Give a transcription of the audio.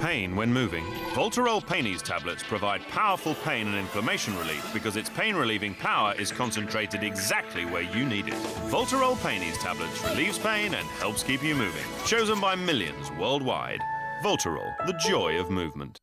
Pain when moving. Voltarol Pain-Ease tablets provide powerful pain and inflammation relief because its pain-relieving power is concentrated exactly where you need it. Voltarol Pain-Ease tablets relieves pain and helps keep you moving. Chosen by millions worldwide. Voltarol, the joy of movement.